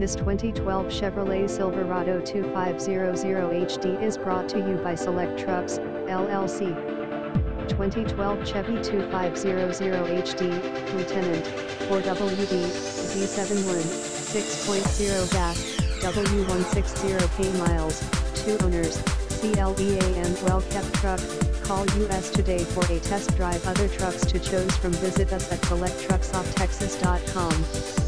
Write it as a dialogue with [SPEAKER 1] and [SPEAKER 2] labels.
[SPEAKER 1] This 2012 Chevrolet Silverado 2500HD is brought to you by Select Trucks, LLC. 2012 Chevy 2500HD, Lieutenant, 4WD, Z71, 6.0 gas, W160K miles, 2 owners, CLEAN well-kept truck, call us today for a test drive other trucks to choose from visit us at selecttrucksoftexas.com.